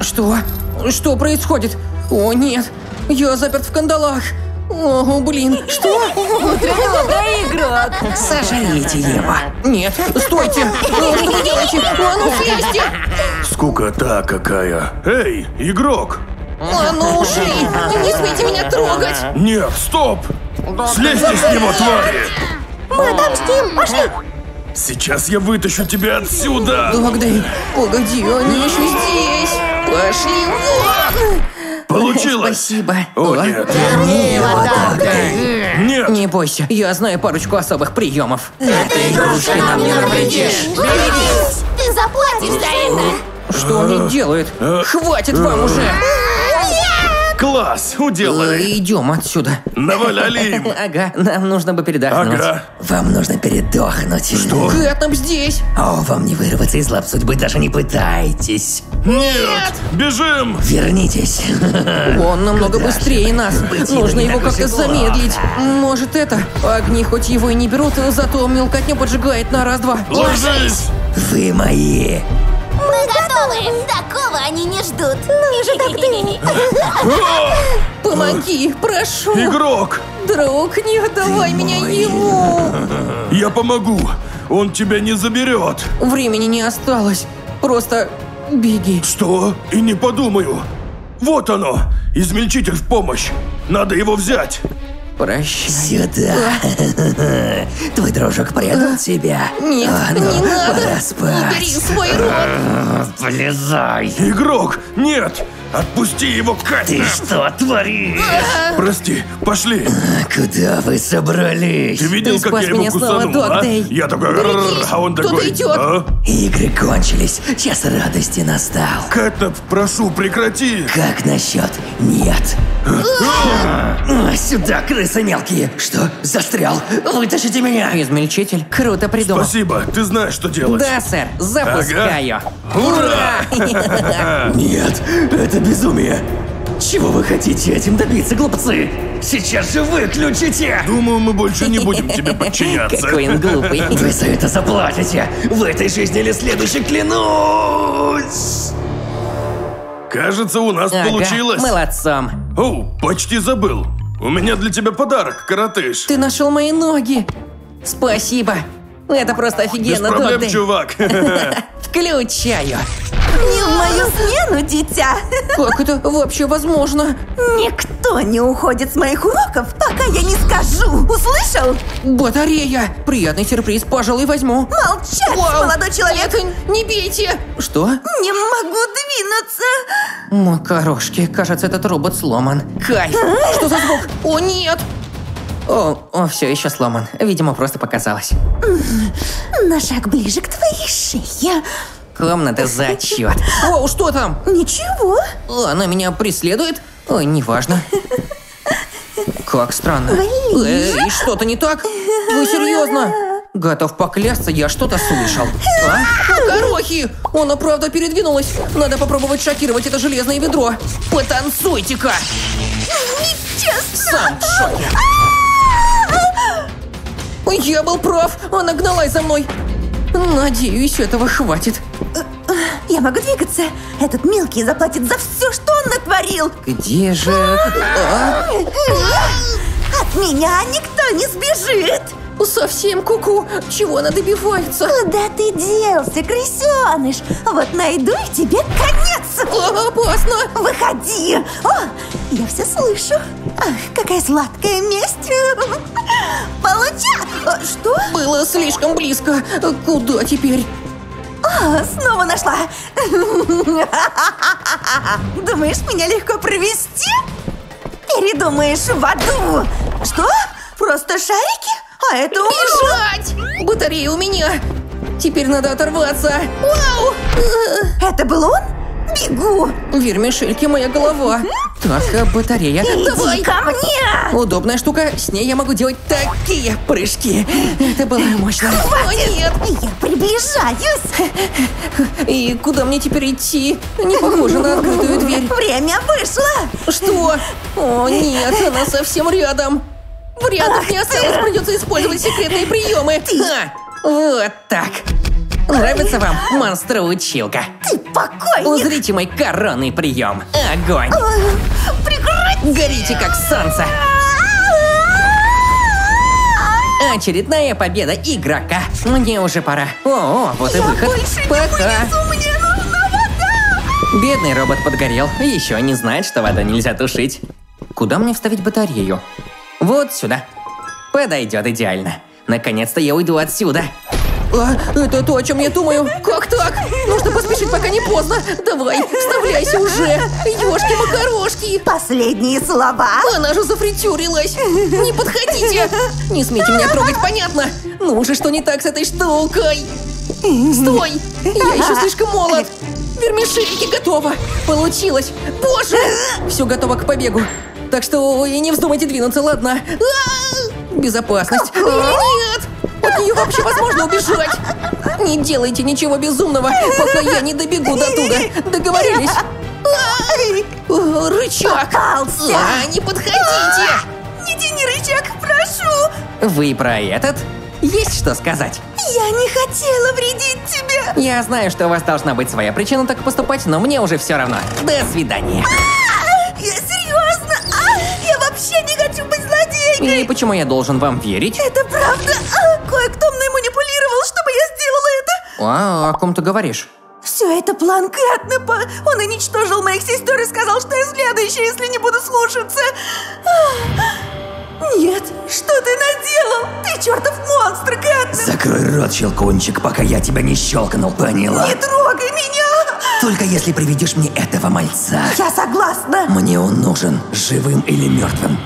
Что? Что происходит? О, нет. Я заперт в кандалах. О, блин, что? Добрый игрок. Сожрите его. Нет, стойте! Что вы делаете? А ну слезьте! Скукота какая. Эй, игрок! А ну ушли! Не смейте меня трогать! Нет, стоп! Слезьте с него, твари! Мы отомстим. Пошли. Сейчас я вытащу тебя отсюда! Догдай, погоди, они еще здесь! Пошли вон! Получилось! Спасибо. О, А? нет! Нет. Нет! Не бойся, я знаю парочку особых приемов. Этой игрушкой нам не навредишь. Берегись. Ты заплатишь за это. Что он не делает? Хватит вам уже! Класс! Уделали! Идем отсюда. Наваляли им! Ага, нам нужно бы передохнуть. Ага. Вам нужно передохнуть. Что? Кэтнап здесь! О, вам не вырваться из лап судьбы, даже не пытайтесь. Нет! Бежим! Вернитесь. Он намного быстрее нас. Нужно его как-то замедлить. Может это? Огни хоть его и не берут, зато мелкотню поджигает на раз-два. Ложись! Вы мои. Мы готовы. Такого они не ждут. Ну же так ты. Помоги, прошу. Игрок! Друг, не отдавай меня ему. Я помогу! Он тебя не заберет! Времени не осталось. Просто беги. Что? И не подумаю! Вот оно! Измельчитель в помощь! Надо его взять! Прощай. Сюда. Твой дружок предал тебя. Нет, А, ну, не надо. Пора спать. Убери свой рот. Полезай. Игрок! Нет! Отпусти его, Ты Катя! что творишь? Прости, пошли! Куда вы собрались? Ты видел, Ты как я его меня снова, кусанул, а? Я такой... Берегись, А он такой... идет. «А? Игры кончились. Час радости настал. Кэтнап, прошу, прекрати! Как насчет нет? А, Сюда, крысы мелкие! Что? Застрял? Вытащите меня! Измельчитель. Круто придумал. Спасибо, ты знаешь, что делать. Да, сэр, запускаю. Ура! Нет, это безумие! Чего вы хотите этим добиться, глупцы? Сейчас же выключите! Думаю, мы больше не будем тебе подчиняться. Какой он глупый. Вы за это заплатите! В этой жизни или следующей клянусь! Кажется, у нас Ага, получилось. молодцом. Оу, почти забыл. У меня для тебя подарок, коротыш. Ты нашел мои ноги. Спасибо. Это просто Без офигенно, проблем, Догдей. чувак. Включаю. Не в мою смену, дитя! Как это вообще возможно? Никто не уходит с моих уроков, пока я не скажу! Услышал? Батарея. Приятный сюрприз, пожалуй, возьму. Молчать, Вау! молодой человек! Нет, не бейте. Что? Не могу двинуться! Макарошки, кажется, этот робот сломан. Кайф. Что за звук? О, нет. О, о, все еще сломан. Видимо, просто показалось. На шаг ближе к твоей шее. Комната зачет. О, что там? Ничего. О, Она меня преследует? Ой, неважно. Как странно. Эй, что-то не так? Вы серьезно? Готов поклясться, я что-то слышал. А? Горохи! Она правда передвинулась. Надо попробовать шокировать это железное ведро. Потанцуйте-ка! Сам в шоке. Ой, Я был прав, она гналась за мной. Надеюсь, этого хватит. Я могу двигаться. Этот мелкий заплатит за все, что он натворил. Где же... А? От меня никто не сбежит. Совсем куку. Чего она добивается? Куда ты делся, крысеныш? Вот найду и тебе конец. О, опасно! Выходи! О, я все слышу. Ах, какая сладкая месть. Получа! А, Что? Было слишком близко. Куда теперь? А, снова нашла. Думаешь, меня легко провести? Передумаешь в аду. Что? Просто шарики? А это. Бежать! Батарея у меня. Теперь надо оторваться. Вау! Это был он? Бегу. Вермишельки моя голова. Так, а батарея. Давай! Ко мне. Удобная штука. С ней я могу делать такие прыжки. Это было мощно. О, нет! Я приближаюсь. И куда мне теперь идти? Не похоже на открытую дверь. Время вышло. Что? О, нет, она совсем рядом. Вариантов не осталось, придется использовать секретные приемы. А, вот так. Нравится вам монстра-училка? Ты покойник! Узрите мой коронный прием. Огонь! Прекрати! Горите, как солнце. Очередная победа игрока. Мне уже пора. О, вот и Я выход. больше не Пока. вылезу, мне нужна вода! Бедный робот подгорел. Еще не знает, что воду нельзя тушить. Куда мне вставить батарею? Вот сюда. Подойдет идеально. Наконец-то я уйду отсюда. А, это то, о чем я думаю. Как так? Нужно поспешить, пока не поздно. Давай, вставляйся уже. Ёшки-макарошки. Последние слова. Она же зафритюрилась. Не подходите. Не смейте меня трогать, понятно? Ну уже что не так с этой штукой? Стой! Я еще слишком молод. Вермишельки готово. Получилось. Боже! Все готово к побегу. Так что и не вздумайте двинуться, ладно? А! Безопасность. Или нет? От нее вообще возможно убежать. Не делайте ничего безумного, пока я не добегу до туда. Договорились? А! Рычаг! Попался! А, не подходите! Не тяни рычаг, прошу! Вы про этот? Есть что сказать? Я не хотела вредить тебе! Я знаю, что у вас должна быть своя причина так поступать, но мне уже все равно. До свидания. Я И почему я должен вам верить? Это правда! А, кое-кто мной манипулировал, чтобы я сделала это! А, о ком ты говоришь? Все это план Кэтнепа! Он уничтожил моих сестер и сказал, что я следующая, если не буду слушаться! А, Нет, что ты наделал? Ты чертов монстр, Кэтнеп! Закрой рот, щелкунчик, пока я тебя не щелкнул, поняла? Не трогай меня! Только если приведешь мне этого мальца. Я согласна! Мне он нужен, живым или мертвым.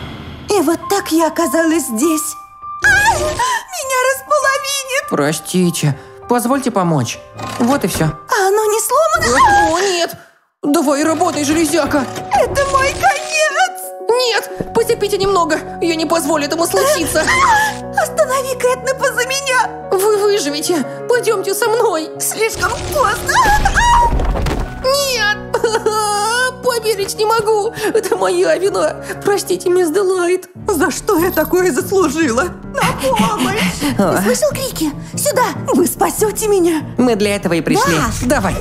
И вот так я оказалась здесь. А, меня располовинит! Простите, позвольте помочь. Вот и все. А оно не сломано? О, нет! Давай работай, железяка! Это мой конец! Нет! Потерпите немного! Я не позволю этому случиться! Останови Кэтнепа за меня! Вы выживете! Пойдемте со мной! Слишком поздно! Нет! Поверить не могу! Это моя вина! Простите, мисс Делайт! За что я такое заслужила? На помощь! Ты слышал крики? Сюда! Вы спасете меня! Мы для этого и пришли. Да. Давай!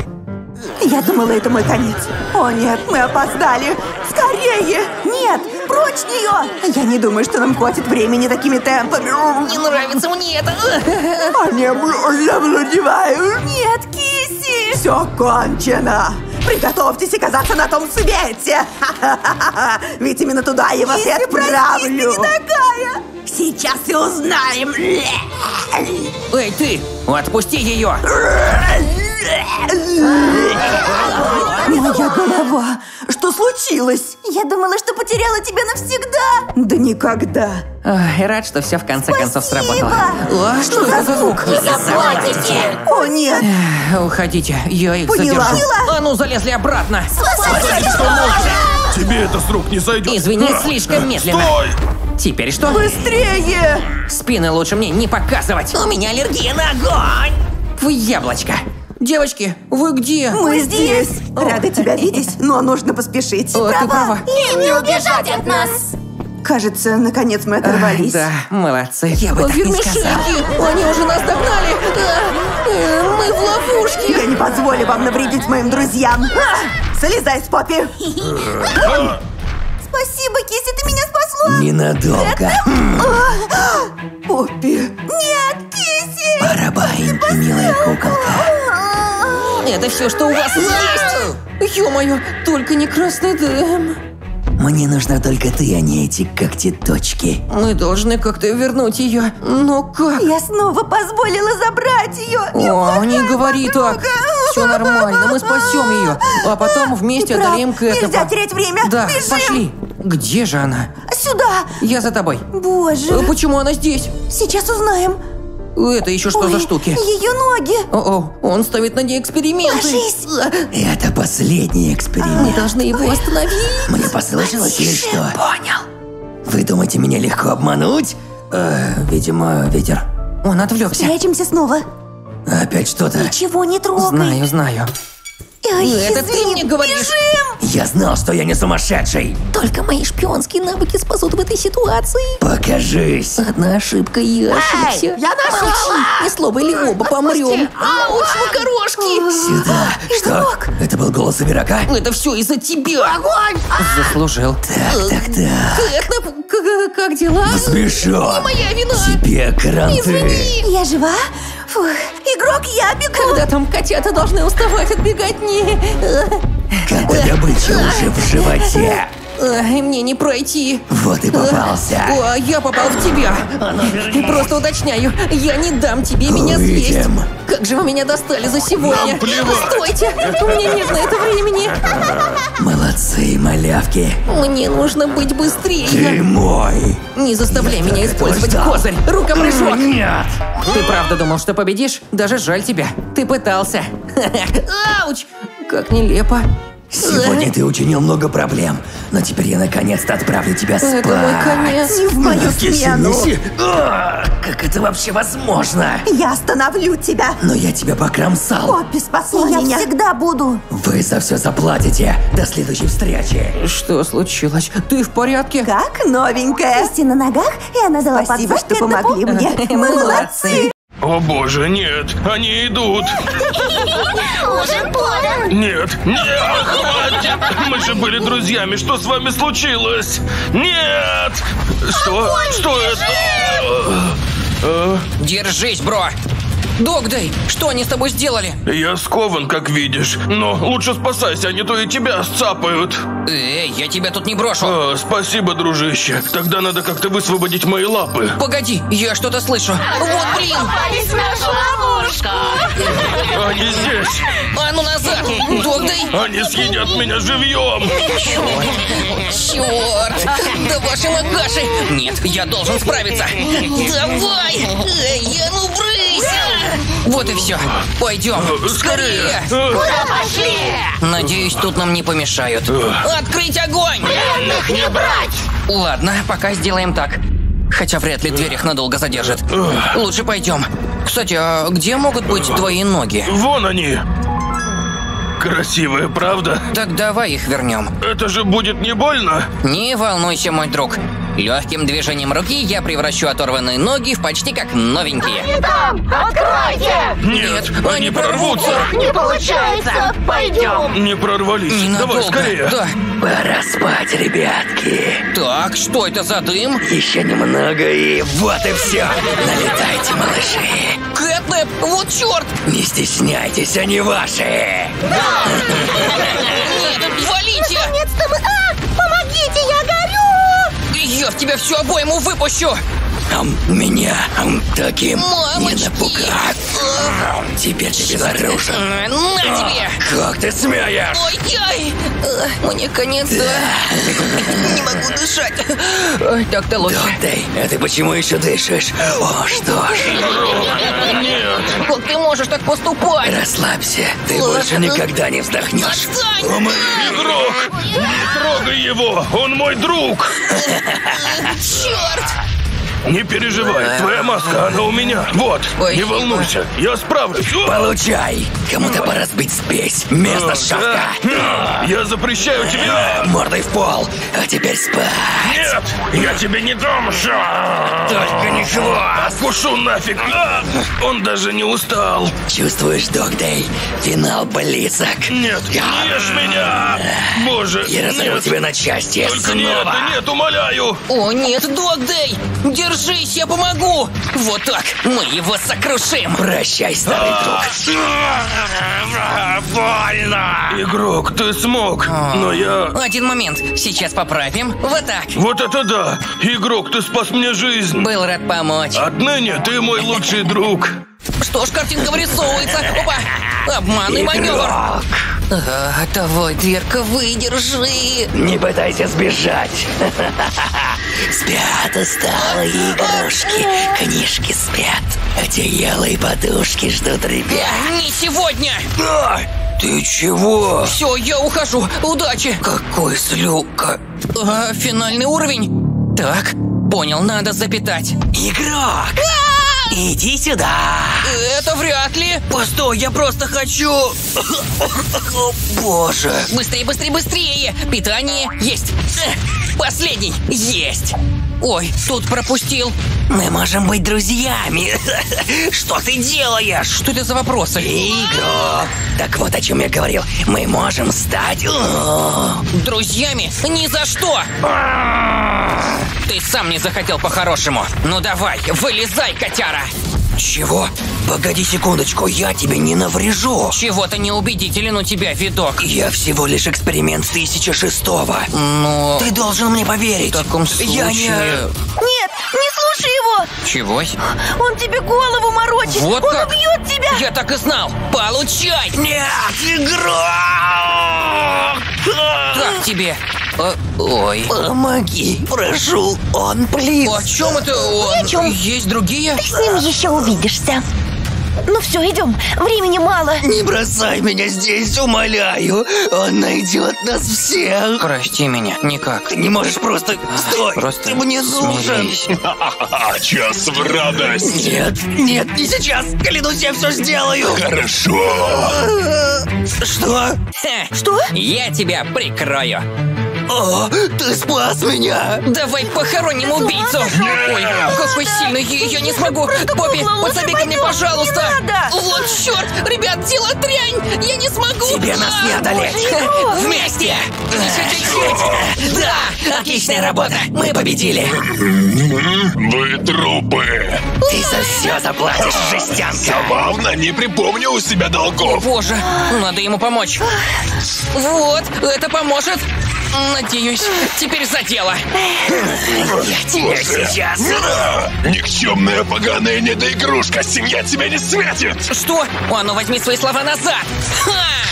Я думала, это мой конец. О нет, мы опоздали. Скорее! Нет, прочь нее! Я не думаю, что нам хватит времени такими темпами. Не нравится мне это! Они заблудевают. Нет! Все кончено! Приготовьтесь оказаться на том свете! Ведь именно туда я вас и отправлю! такая! Сейчас и узнаем! Эй, ты! Отпусти ее! Моя голова! Что случилось? Я думала, что потеряла тебя навсегда! Да никогда! Ой, рад, что все в конце концов Спасибо. сработало. А, что это за звук? Заплатите! О нет! Эх, Уходите, я их Поняла. задержу. Поняла. А ну, залезли обратно! Тебе это с рук не сойдет. Извини, А, слишком медленно. Стой! Теперь что? Быстрее! Спины лучше мне не показывать. У меня аллергия на огонь. Вы яблочко. Девочки, вы где? Мы здесь! Рада тебя видеть, но нужно поспешить. О, ты права. Им не убежать от нас! Кажется, наконец мы оторвались. Да, молодцы. Я бы так не вермишельки, сказал. Они уже нас догнали. А, э, Мы в ловушке. Я не позволю вам навредить моим друзьям. А! Слезай с Поппи! Спасибо, Киси, ты меня спасла! Ненадолго. Поппи! Нет, Киси! Барабаин, милая куколка. Это все, что у вас есть. Ё-моё, только не красный дым. Мне нужна только ты, а не эти когтеточки. Мы должны как-то вернуть ее. Но как? Я снова позволила забрать ее! О, не говори так. Все нормально, мы спасем ее. А потом вместе Ты одолеем Кэтнепа. Нельзя терять время. Да, Бежим. пошли. Где же она? Сюда! Я за тобой. Боже, Э, Почему она здесь? сейчас узнаем. Это еще что за штуки? Ее ноги! О-о, он ставит на ней эксперименты. Ложись. Это последний Мы эксперимент. должны его остановить. Мне послышалось или что? Понял. Вы думаете, меня легко обмануть? Э, видимо, ветер. Он отвлекся. Прячемся снова. Опять что-то. Ничего не трогай. Знаю, знаю. Ой, Это ты мне говоришь? Бежим! Я знал, что я не сумасшедший. Только мои шпионские навыки спасут в этой ситуации. Покажись. Одна ошибка, и я ошибся. я нашла! Молчи, ни слова или оба помрем. Ауч, макарошки! Сюда. Что? Это был голос игрока? Это все из-за тебя. Заслужил. Так, так, так. Кэтнеп, к- как дела? Смешон. моя вина. Тебе кранты. Извини. Я жива? Фух. Игрок, я бегу. Когда там котята должны уставать от беготни. Когда добыча уже в животе. Ай, мне не пройти. Вот и попался. О, я попал в тебя. Просто уточняю, я не дам тебе меня съесть. Как же вы меня достали за сегодня? Нам плевать. Стойте, у меня нет на это времени. Молодцы, малявки. Мне нужно быть быстрее. Ты мой. Не заставляй Я меня использовать козырь. Рукопрыжок. Нет. Ты правда думал, что победишь? Даже жаль тебя. Ты пытался. Ауч! Как нелепо. Сегодня ты учинил много проблем, но теперь я наконец-то отправлю тебя спать. Это мой конец. Не в мою смену. А, Как это вообще возможно? Я остановлю тебя. Но я тебя покромсал. Поппи спасла Я меня. всегда буду. Вы за все заплатите. До следующей встречи. Что случилось? Ты в порядке? Как новенькая. Кисти на ногах, и она дала Спасибо, что помогли мне. Мы молодцы. О боже, нет, они идут. Ужин подан. Нет, нет, хватит. Мы же были друзьями, что с вами случилось? Нет! Что? Что это? А? Держись, бро. Догдай, что они с тобой сделали? Я скован, как видишь. Но лучше спасайся, а не то и тебя сцапают. Эй, я тебя тут не брошу. А, спасибо, дружище. Тогда надо как-то высвободить мои лапы. Погоди, я что-то слышу. Вот блин! Они здесь. А ну назад! Догдай! Они съедят меня живьем. Черт! Да ваши магаши! Нет, я должен справиться! Давай! Эй, я ну брысь! Вот и все. Пойдем. Скорее! А, Надеюсь, тут нам не помешают. Открыть огонь! не брать! Ладно, пока сделаем так. Хотя вряд ли дверь их надолго задержит. Лучше пойдем. Кстати, а где могут быть твои ноги? Вон они. Красивые, правда? Так давай их вернем. Это же будет не больно? Не волнуйся, мой друг. Легким движением руки я превращу оторванные ноги в почти как новенькие. Нет, они они прорвутся. Не получается. Пойдем. Не прорвались. Ненадолго. Давай скорее. Да. Пора спать, ребятки. Так, что это за дым? Еще немного и вот и все. Налетайте, малыши. Кэтнеп, вот черт! Не стесняйтесь, они ваши. Нет, валите! Наконец-то мы... А! Я в тебя всю обойму выпущу! Меня таким не Мамочки! напугать. Теперь ты безоружен. Э, На тебе! Как ты смеешь? Ой-ой! Э, Мне конец, да? Не могу дышать. Ой, Так-то лучше. Дэй, а ты почему еще дышишь? О, что ж, Нет. Как ты можешь так поступать? расслабься. Ты больше никогда не вздохнешь. Отстань! Игрок! Не трогай его! Он мой друг! Черт! Не переживай, твоя маска, она у меня. Вот, Ой. не волнуйся, я справлюсь. Получай. Кому-то пора сбить спесь. Место шавка. Я запрещаю тебе... Мордой в пол. А теперь спать. Нет, я тебе не дам. Только ничего. Откушу нафиг. А, Он даже не устал. Чувствуешь, Догдей? Финал близок. Нет, не ешь меня. Боже, Я разорву нет. тебя на части. Только не Снова. это, нет, умоляю. О, нет, Догдей! Держись, я помогу! Вот так, мы его сокрушим! Прощай, старый друг. Больно. Игрок, ты смог, но я... Один момент, сейчас поправим. Вот так. Вот это да! Игрок, ты спас мне жизнь! Был рад помочь. Отныне ты мой лучший друг! Что ж, картинка вырисовывается. Опа! Обманный маневр. Игрок. А, давай, дверка, выдержи. Не пытайся сбежать. Спят усталые игрушки, книжки спят. Одеяло и подушки ждут ребят. Не сегодня. А, ты чего? Все, я ухожу. Удачи. Какой слюка. А, финальный уровень. Так, понял, надо запитать. Игрок! А, Иди сюда. Это вряд ли. Постой, я просто хочу... О, боже. Быстрее, быстрее, быстрее! Питание есть! Э, Последний есть! Ой, тут пропустил. Мы можем быть друзьями. Что ты делаешь? Что это за вопросы? Игрок. Так вот о чем я говорил. Мы можем стать... Друзьями? Ни за что! Ты сам не захотел по-хорошему. Ну давай, вылезай, котяра! Чего? Погоди секундочку, я тебе не наврежу. Чего-то неубедителен у тебя видок. Я всего лишь эксперимент с 1006-го. Ну, Ты должен мне поверить. в таком случае... Я не... Нет, не слушай его! Чего? Он тебе голову морочит! Вот Он как? убьет тебя! Я так и знал! Получай! Нет, игрок! Так тебе! Э, ой. Помоги, прошу, он плиз. О чем это он? о чем. Есть другие? С ним еще увидишься. Ну все, идем. Времени мало. Не бросай меня здесь, умоляю. Он найдет нас всех. Прости меня, никак. Ты не можешь просто... Стой, Просто ты мне нужен. А, час в радость. Нет, нет, не сейчас. Клянусь, я все сделаю. Хорошо. Что? Что? Я тебя прикрою. О, ты спас меня. Давай похороним убийцу. Ой, какой сильный, я, не смогу. Бобби, подсоби ко мне, пожалуйста. Вот черт, ребят, дело дрянь. Я не смогу. Тебе нас не одолеть. Вместе. Да, отличная работа. Мы победили. Вы трупы. Ты за все заплатишь, жестянка. Забавно, не припомню у себя долгов. Боже, надо ему помочь. Вот, это поможет. Надеюсь, теперь за дело. Я тебя сейчас... Никчемная поганая недоигрушка, семья тебя не сметит! Что? А ну возьми свои слова назад.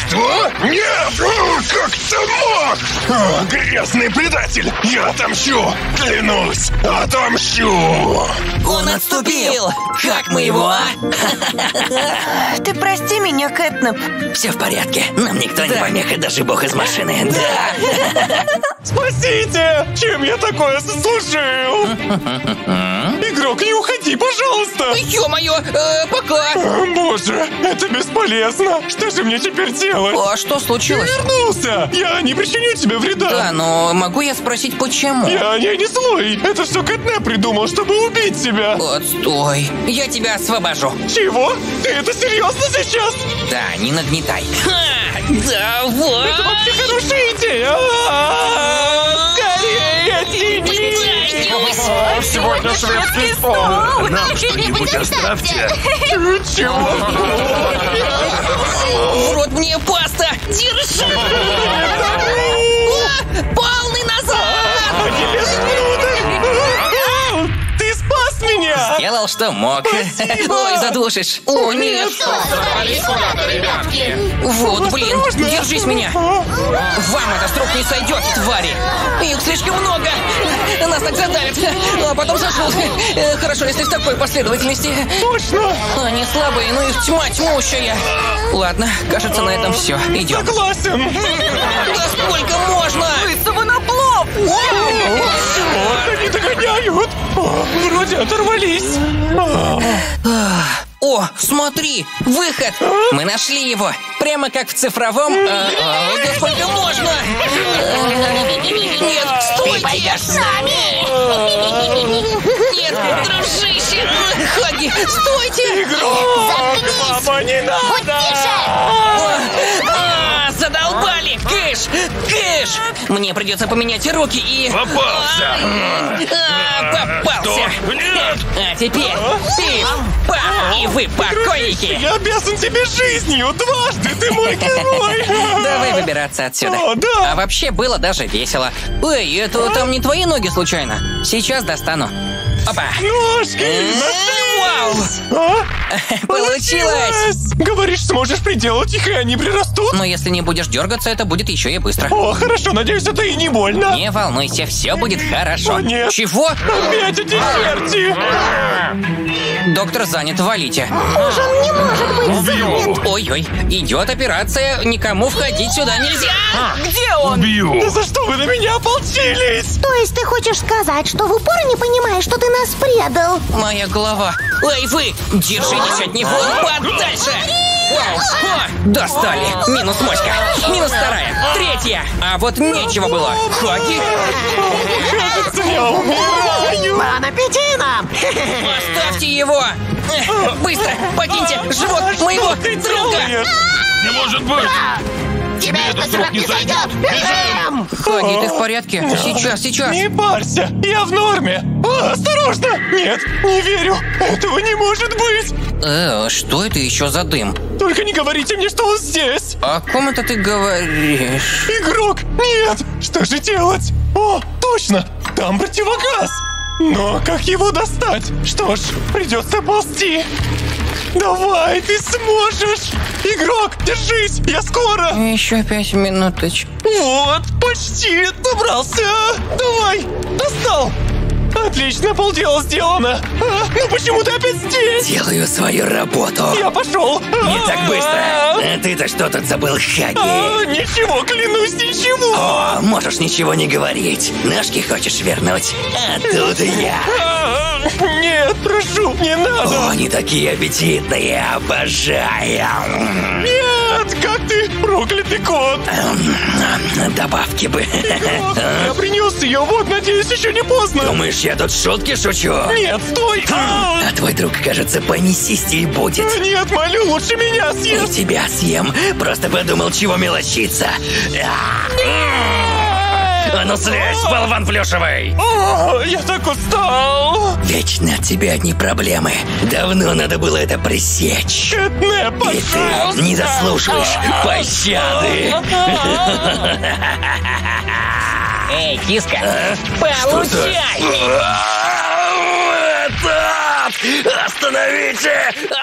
Что? Нет! О, Как ты мог? О, Грязный предатель! Я отомщу! Клянусь! Отомщу! Он отступил. Как мы его, а? Ты прости меня, Кэтнеп. Все в порядке. Нам никто не помеха, даже бог из машины. Да. Спасите! Чем я такое заслужил? Игрок, не уходи, пожалуйста! Ё-моё, э, пока. О, Боже, это бесполезно! Что же мне теперь делать? А что случилось? Вернулся! Я не причиню тебе Да, вреда! но могу я спросить, почему? Я не, не злой! Это все Кэтнеп придумал, чтобы убить тебя! Отстой. Я тебя освобожу. Чего? Ты это серьезно сейчас? Да, не нагнетай. Ха! Давай! Это вообще хорошая идея! Скорее! Сегодня шведский стол! Нам что-нибудь оставьте! Чего? В рот мне паста! Держи! Что мог. Ой, задушишь. О, нет. Вот, блин, держись меня. Вам это с рук не сойдет, твари. Их слишком много. Нас так задавят. А потом сожрут. Э, Хорошо, если в такой последовательности. Точно! Они слабые, но их тьма тьмущая. Ладно, кажется, на этом все. Идем. Согласен! Да сколько можно? Выставу на плов! Вот они догоняют! О, Вроде оторвались! О, смотри, выход! Мы нашли его. Прямо как в цифровом... э, э, да сколько можно? Э, Нет, стойте! Пойдешь с нами! Нет, дружище! Хаги, стойте! Мама, не надо! тише! А, Задолбали! Кыш! Кыш! Мне придется поменять руки и... Попался! А, Попался! Нет! А теперь ты, па, и вы покойники! Я обязан тебе жизнью! Дважды ты мой герой! Давай выбираться отсюда. О, да. А вообще было даже весело. Эй, это там не твои ноги случайно? Сейчас достану. Опа. Ножки! Вау! А? Получилось! Говоришь, сможешь приделать их, и они прирастут? Но если не будешь дергаться, это будет еще и быстро. О, хорошо, надеюсь, это и не больно. Не волнуйся, все будет хорошо. О, нет. Чего? Опять эти черти! Доктор занят, валите. Ужин не может быть занят! Ой-ой, идет операция, никому входить сюда нельзя. Где он? Убью. Да за что вы на меня ополчились? То есть ты хочешь сказать, что в упор не понимаешь, что ты нас предал? Моя голова. Эй, вы! Держитесь от него подальше! О, достали! Минус моська! Минус вторая! Третья! А вот нечего было! Хаги! Кажется, я умираю. Бон аппетита! Оставьте его! Быстро! Покиньте живот моего друга! Не может быть! Тебе этот срок не сойдет! Бежим! Хаги, ты в порядке? Сейчас, сейчас. Не парься, я в норме. А, осторожно! Нет, не верю. Этого не может быть. Э, что это еще за дым? Только не говорите мне, что он здесь. О ком это ты говоришь? Игрок, нет. Что же делать? О, точно, там противогаз. Но как его достать? Что ж, придется ползти. Давай, ты сможешь! Игрок, держись, я скоро! Еще пять минуточек. Вот, почти добрался! Давай, достал! Отлично, полдела сделано! А, ну почему ты опять здесь? Делаю свою работу. Я пошел! Не так быстро. А ты-то что тут забыл, Хаги? А, ничего, клянусь, ничего! О, можешь ничего не говорить. Ножки хочешь вернуть? А тут я. А, Нет, прошу, не надо! О, они такие аппетитные, обожаю. Нет, как ты, проклятый кот! М, Добавки бы. Я принес ее, вот, надеюсь, еще не поздно! Думаешь, я тут шутки шучу? Нет, стой! А, А твой друг, кажется, понесистей будет. Нет, молю, лучше меня И съест! тебя съем. Просто подумал, чего мелочиться. А ну слезь, болван плюшевый! О, я так устал! Вечно от тебя одни проблемы. Давно надо было это пресечь. Кэтнеп, И ты не заслуживаешь пощады. Эй, киска! Получай! Этот! Остановите!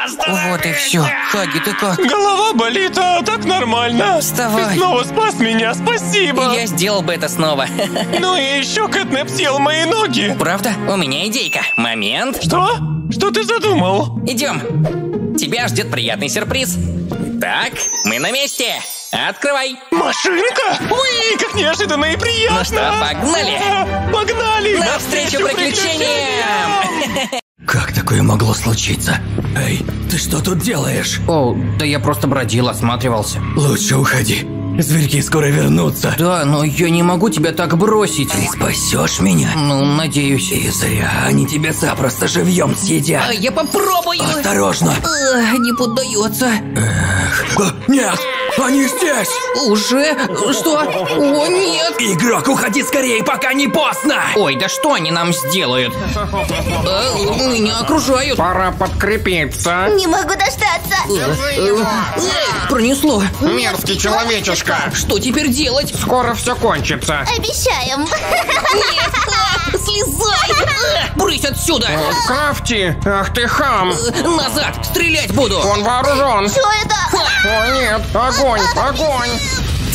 Остановите! Вот и все. Хаги, ты как? Голова болит, а так нормально. Вставай. Ты снова спас меня, спасибо. Я сделал бы это снова. Ну и еще Кэтнеп съел мои ноги. Правда? У меня идейка. Момент. Что? Что ты задумал? Идем. Тебя ждет приятный сюрприз. Так, мы на месте. Открывай. Машинка? Уи, как неожиданно и приятно. Ну что, погнали? Погнали! Навстречу приключениям! Как такое могло случиться? Эй, ты что тут делаешь? О, да я просто бродил, осматривался. Лучше уходи. Зверьки скоро вернутся. Да, но я не могу тебя так бросить. Ты спасешь меня? Ну, надеюсь. И зря они тебя запросто живьем съедят. А я попробую. Осторожно. Эх, не поддается. А, Нет, они здесь. Уже? Что? О, нет. Игрок, уходи скорее, пока не поздно. Ой, да что они нам сделают? Э, Меня окружают. Пора подкрепиться. Не могу дождаться. Эй, Пронесло. Мерзкий человечишка. Что теперь делать? Скоро все кончится. Обещаем. Нет! а, Слезай! А, Брысь отсюда! Крафти, ах ты хам. Э, Назад! Стрелять буду! Он вооружен. Что это? О нет, огонь, огонь.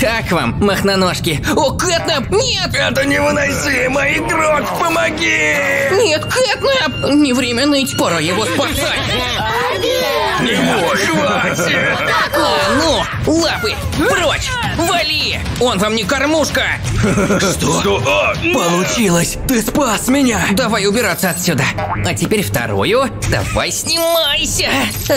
Так вам, махноножки. О, Кэтнэп! Нет! Это невыносимо, игрок, помоги! Нет, Кэтнэп! Не время ныть, пора его спасать! Не мой, хватит! А, ну, лапы! Прочь! Вали! Он вам не кормушка! Что? Получилось! Ты спас меня! Давай убираться отсюда. А теперь вторую. Давай снимайся. А,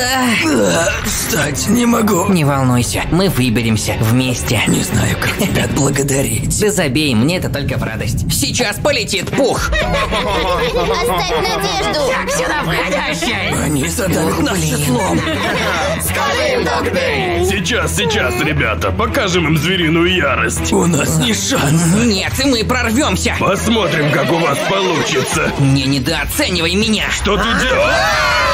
А, Встать не могу. Не волнуйся, мы выберемся вместе. Не знаю, как тебя отблагодарить. Да забей, мне это только в радость. Сейчас полетит пух. Оставь надежду. Они задавят нас числом. Сейчас, сейчас, ребята, покажем им звериную ярость. У нас не шанс. Нет, мы прорвемся. Посмотрим, как у вас получится. Не недооценивай меня. Что ты делаешь?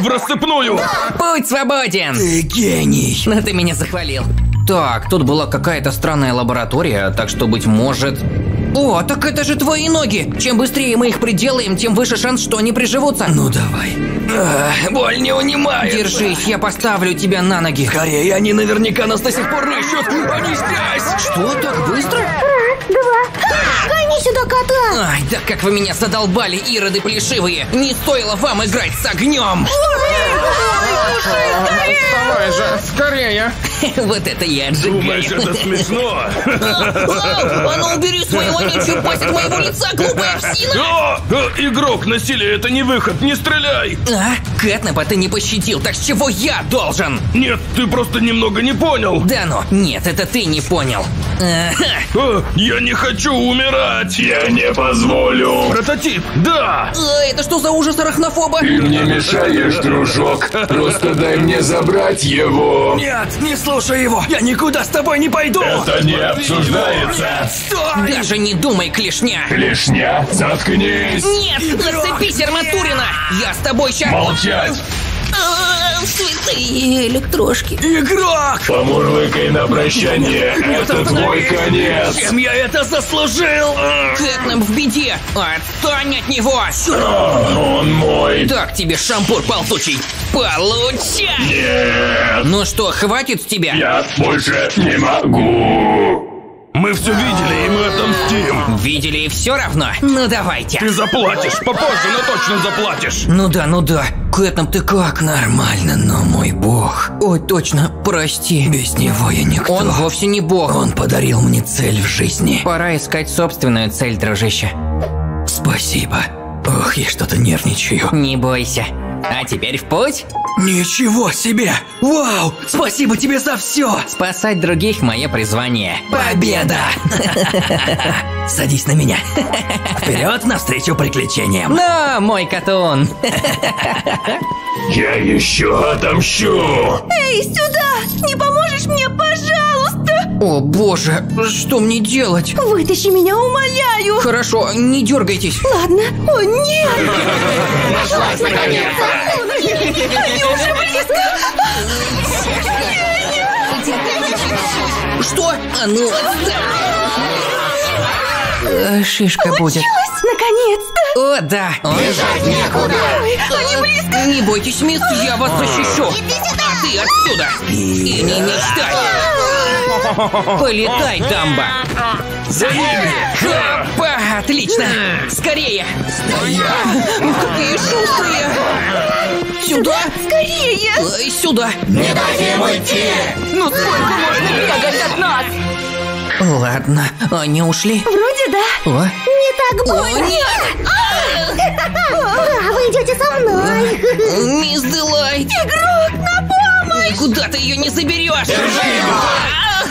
В рассыпную! Путь свободен. Ты гений. Но ты меня захвалил. Так, тут была какая-то странная лаборатория, так что, быть может... О, так это же твои ноги! Чем быстрее мы их приделаем, тем выше шанс, что они приживутся. Ну давай. А, боль не унимает. Держись, я поставлю тебя на ноги. Скорее, они наверняка нас до сих пор ищут. Они здесь. Что, так быстро? Гони сюда кота. Ай, да как вы меня задолбали, ироды плешивые! Не стоило вам играть с огнем! Ура! Давай же, скорее. Вот это я Думаешь, отжигаю. это смешно? А ну убери свою вонючую пасть от моего лица, глупая псина! Э, Игрок, насилие это не выход, не стреляй! А, Кэтнапа ты не пощадил, так с чего я должен? Нет, ты просто немного не понял. Да ну, нет, это ты не понял. Э, Я не хочу умирать! Я не позволю! Прототип, да! А, это что за ужас арахнофоба? Мне мешаешь, дружок. Просто дай мне забрать его. Нет, не слушай его! Я никуда с тобой не пойду! Это не обсуждается. Стой! Даже не думай, клешня! Лишня, заткнись. Нет, зацепись, Арматурина! Я с тобой ща... Молчать. Святые электрошки. Игрок! Помурлыкай на прощание. Это твой конец. Чем я это заслужил? Кэтнап в беде! Отстань от него! А, Он мой. Так тебе шампур ползучий! Получай! Нет, Ну что, хватит с тебя? я больше не могу. Мы все видели, и мы отомстим! Видели и все равно? Ну давайте! Ты заплатишь, попозже, но точно заплатишь! Ну да, ну да. Кэтнап, ты как? Нормально, но мой бог. Ой, точно, прости. Без него я никто. Он вовсе не бог. Он подарил мне цель в жизни. Пора искать собственную цель, дружище. Спасибо. Ох, я что-то нервничаю. Не бойся. А теперь в путь? Ничего себе! Вау! Спасибо тебе за все! Спасать других – мое призвание. Победа! Садись на меня. Вперед навстречу приключениям. Но, мой катун! Я еще отомщу. Эй, сюда! О боже, что мне делать? Вытащи меня, умоляю! Хорошо, не дергайтесь. Ладно. О, нет! Они уже близко! Что? А ну. Э, Шишка будет. Наконец-то! О, да. Бежать некуда. Они близко! Не бойтесь, мисс, я вас защищу. А ты отсюда. И не мечтай. Полетай, дамба. За ними! Опа, отлично. Скорее. Какие шустрые. Сюда. Скорее! Ой, Сюда. Ну сколько можно бегать от нас? Ладно, они ушли. Вроде да. О, Не так О, больно. нет! А, вы идете со мной. Мисс Делайт! Игрок, на помощь! Никуда ты ее не заберешь!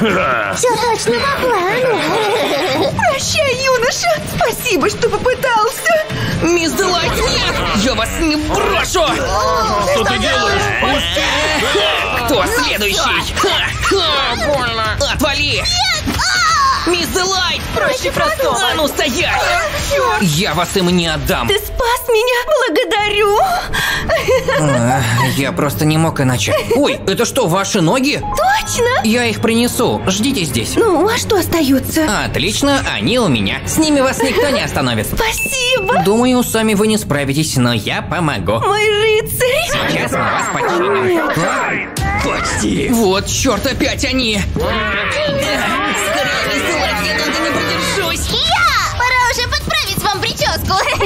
Все точно по плану. Прощай, юноша. Спасибо, что попытался. Мисс Делайт, нет! Я вас не брошу! Что ты делаешь? Пусти! Кто следующий? Ха! Больно. Отвали! Мисс Делайт! Проще простого. А ну стоять! Черт, Я вас им не отдам! ты спас меня. Благодарю. А, Я просто не мог иначе. Ой, это что, ваши ноги? Точно? Я их принесу. Ждите здесь. Ну, а что остается? Отлично, они у меня. С ними вас никто не остановит. Спасибо, Думаю, сами вы не справитесь, но я помогу. мой рыцарь. Сейчас мы вас починим. Почти. Вот, черт, опять они!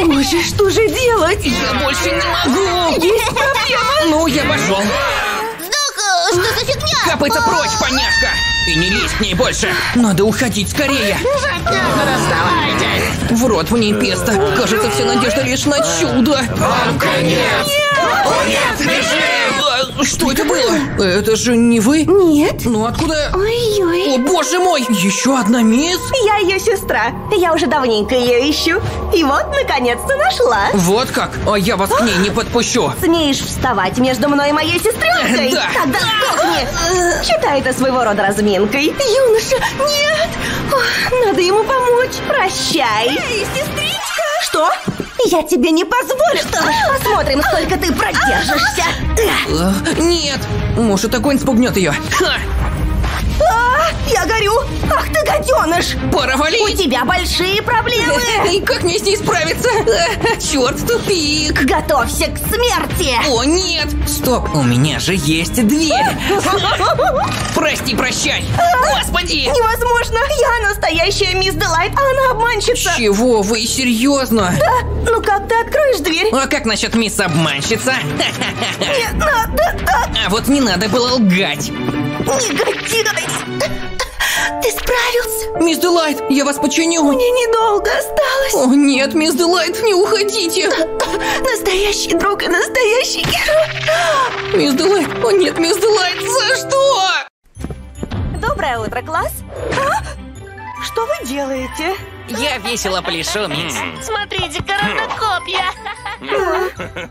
Боже, что же делать? Я больше не могу! Есть проблема. Ну, я пошел! Сдох, что за фигня? Капайся прочь, поняшка! И не лезь к ней больше! Надо уходить скорее! В рот мне песто! Кажется, вся надежда лишь на чудо! Вам конец! Что это было? Это же не вы? Нет. Ну откуда? Ой-ой. О, боже мой! Еще одна мисс? Я ее сестра. Я уже давненько ее ищу. И вот, наконец-то нашла. Вот как? А я вас к ней не подпущу! Смеешь вставать между мной и моей сестренкой? Да. Тогда сдохни. Считай это своего рода разминкой. Юноша, нет. Надо ему помочь. Прощай. Эй, сестричка. Что? Я тебе не позволю. Посмотрим, сколько ты продержишься. Э, Нет! Может, огонь спугнет ее! Ха! А, Я горю! Ах ты, гаденыш! Пора У валить! тебя большие проблемы! И как мне с ней справиться? Черт, тупик! Готовься к смерти! О, нет! Стоп, у меня же есть дверь! Прости, прощай! Господи! Невозможно! Я настоящая мисс Делайт, а она обманщица! Чего, вы серьезно? Да, ну как ты откроешь дверь? А как насчет мисс обманщица? Не надо так! А вот не надо было лгать. Негодяй! Ты справился? Мисс Делайт, я вас починю. Мне недолго осталось. О, нет, мисс Делайт, не уходите. Настоящий друг и настоящий герой. Мисс Делайт, о нет, мисс Делайт, за что? Доброе утро, класс. А? Что вы делаете? Я весело пляшу, мисс. Смотрите, коронокопья!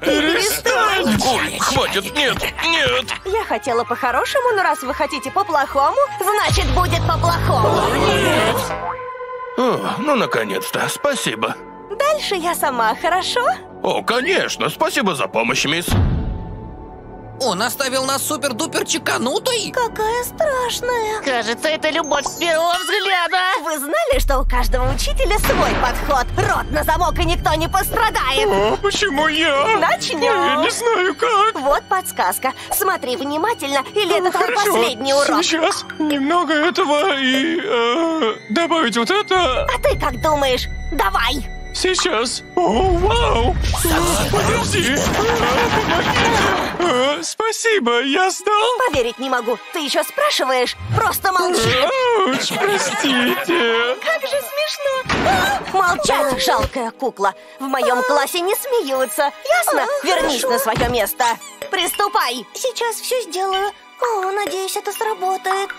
Перестань! Ой, хватит, нет, нет! Я хотела по-хорошему, но раз вы хотите по-плохому, значит будет по-плохому. О, ну, наконец-то, спасибо. Дальше я сама, хорошо? О, конечно, спасибо за помощь, мисс. Он оставил нас супер-дупер чеканутой? Какая страшная. Кажется, это любовь с первого взгляда! Вы знали, что у каждого учителя свой подход? Рот на замок, и никто не пострадает. О, почему я? Начнем. Я не знаю как. Вот подсказка. Смотри внимательно, или это твой последний урок. сейчас немного этого и э, добавить вот это А ты как думаешь? Давай! Сейчас. О, вау! Подожди. А, помоги. А, Спасибо, я сдал. Поверить не могу. Ты еще спрашиваешь? Просто молчи. Ауч, простите. Как же смешно. Молчать, жалкая кукла. В моем классе не смеются. Ясно? Вернись на свое место. Приступай. Сейчас все сделаю. О, надеюсь, это сработает.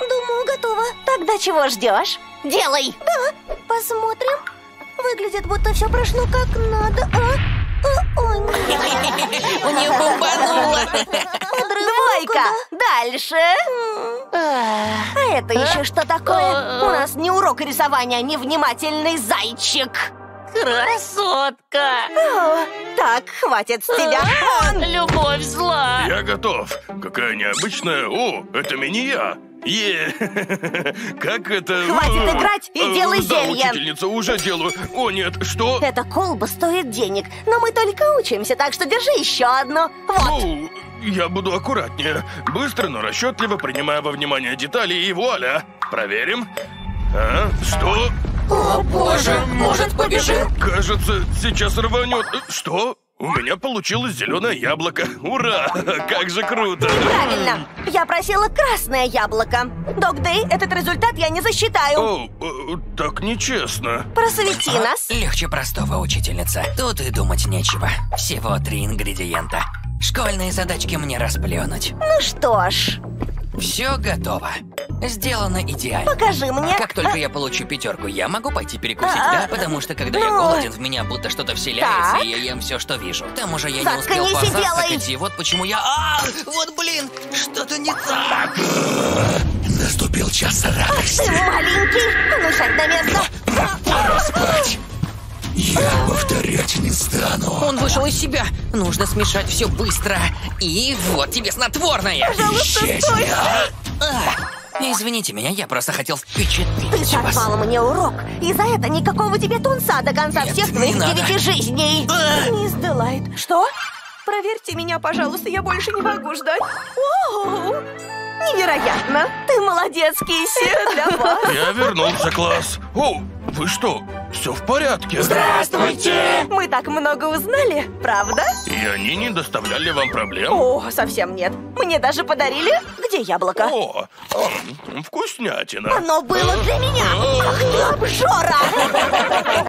Думаю, готово. Тогда чего ждешь? Делай. Да, посмотрим. Выглядит, будто все прошло как надо. А? А, Ой. У нее бомбануло. Двойка. Дальше. А это еще что такое? У нас не урок рисования, невнимательный зайчик. Красотка! О, так, хватит с тебя. Любовь зла! Я готов. Какая необычная... О, это мини-я. Е, как это... Хватит играть и делай Да, зелье. учительница, уже делаю. О, нет, что? Эта колба стоит денег, но мы только учимся, так что держи еще одну. Вот. О, я буду аккуратнее. Быстро, но расчетливо принимая во внимание детали и вуаля. Проверим. А, что? О, боже, может, побежим? Кажется, сейчас рванет. Что? У меня получилось зеленое яблоко. Ура! Как же круто! Правильно. Я просила красное яблоко. Док Дэй, этот результат я не засчитаю. О, э, так нечестно. Просвети нас. Легче простого, учительница. Тут и думать нечего. Всего три ингредиента. Школьные задачки мне расплюнуть. Ну что ж, Все готово. Сделано идеально. покажи мне. Как только я получу пятерку, я могу пойти перекусить, А, да? Потому что когда я ну. голоден, в меня будто что-то вселяется, и я ем все, что вижу. К тому же я не успел позавтракать, и вот почему я... А, вот блин, что-то не так. Наступил час радости. Ты маленький. А ну на место. Пора спать. Я повторять не стану. Он вышел из себя. Нужно смешать все быстро. И вот тебе снотворное. Исчезни. А, извините меня, я просто хотел Ты впечатлить вас. сорвал мне урок, и за это никакого тебе тунца до конца Нет, всех твоих девяти жизней. А. Мисс Делайт. Что? Проверьте меня, пожалуйста, я больше не могу ждать. Оу! Невероятно! Ты молодец, Кисси! Это для вас. Я вернулся, класс. О, вы что, все в порядке? Здравствуйте! Мы так много узнали, правда? И они не доставляли вам проблем? О, совсем нет. Мне даже подарили... Где яблоко? О, м, вкуснятина. Оно было для меня! Ах ты обжора!